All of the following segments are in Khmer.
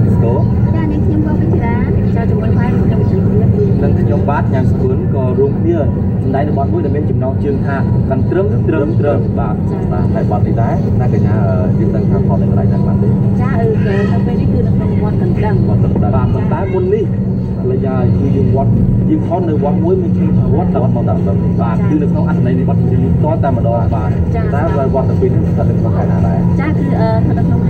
បាទពីឌីស្កូចានេះខ្ញុំក៏វិជ្ជាចាជាមួយផែនខ្ញុំជាទៀតនិងខ្ញុំបាទញ៉ាំសគុណក៏រួមគ្នាសម្ដែងរបទមួយដែលមានចំណងជើងថាកាន់ត្រឹមត្រឹមត្រឹមបាទបាទហើយបទនេះដែរណាកញ្ញាយើងដឹងថាផលនៅកន្លែងណាបាទទេចាអឺក៏នៅពេលនេះគឺនៅក្នុងវត្តកណ្ដឹងវត្តដបាទប៉ុន្តែមុននេះឥឡូវយ៉ាគឺយើងវត្តយើងថតនៅវត្តមួយមានឈ្មោះថាវត្តតវត្តមកតាមទៅបាទគឺនៅក្នុងអត្ថន័យនៃបទចម្រៀងតតែម្ដងបាទតែវត្តទៅពីនេះស្ថិតនៅក្នុងខេត្តណាដែរចាគឺអឺស្ថិតនៅក្នុងខេត្តបាត់ដំបង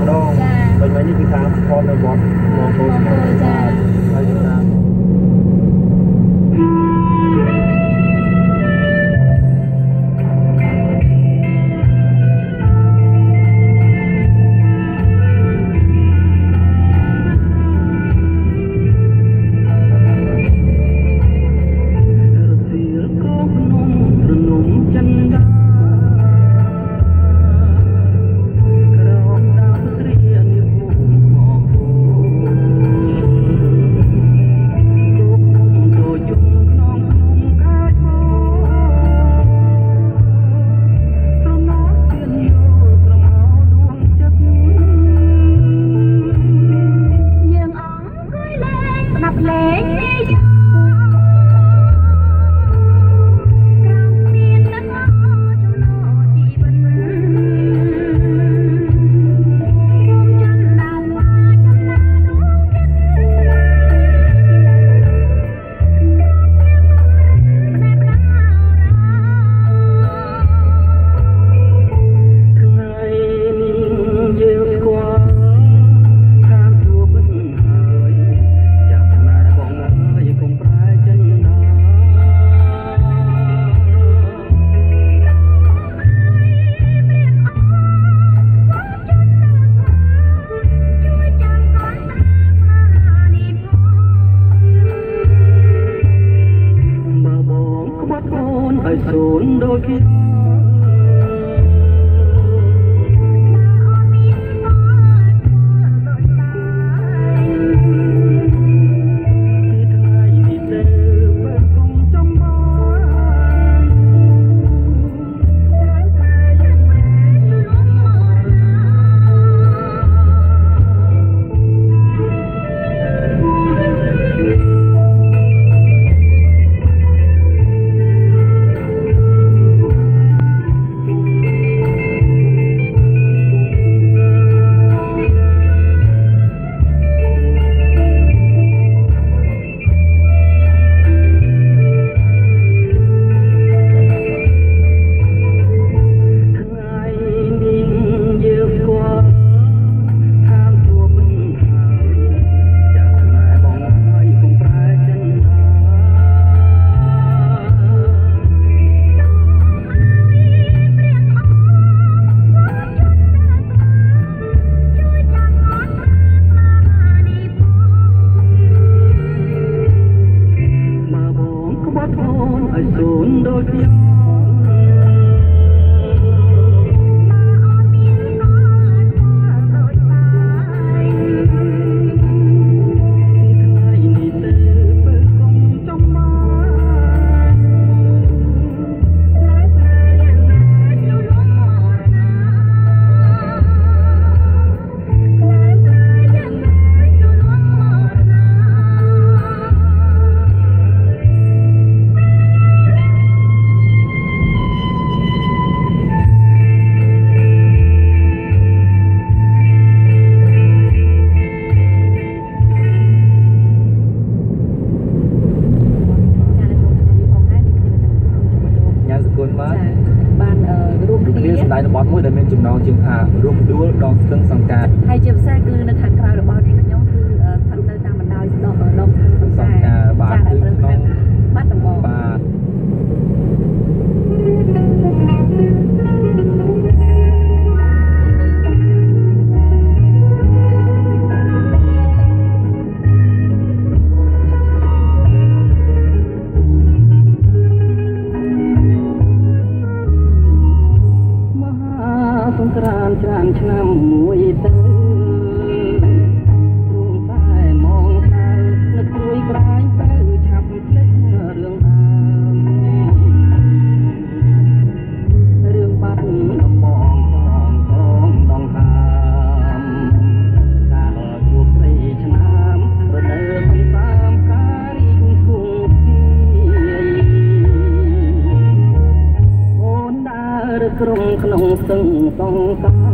ម្ដងដូចមិញនេះគឺថាថតនៅវត្តស្មោះគោសមោសាហើយគឺថា Let me phải trốn đôi khi Tundo មួយដែលមានចំណងជើងថារូបដួលដងស្ទឹងសង្កាត់ហើយជាពិសេសគឺនៅខាងក្រៅរបស់នេះខ្ញុំគឺស្ថិតនៅតាមបណ្ដោយដងដងខាងសង្ការចាដែលត្រឹមខាងបាត់ដំបងបាទ ឆ្នាំមួយទៅរួងតែមងទៅនឹកព្រួយក្រាយទៅឆាប់ភ្លេចរឿងដើមរឿងបាត់ដំបងចងកងដងហើមកាលជួបព្រៃឆ្នាំរដូវសំសាមការីកគង់ពីអូនដើរក្រុងក្នុងស្ទឹងសងកា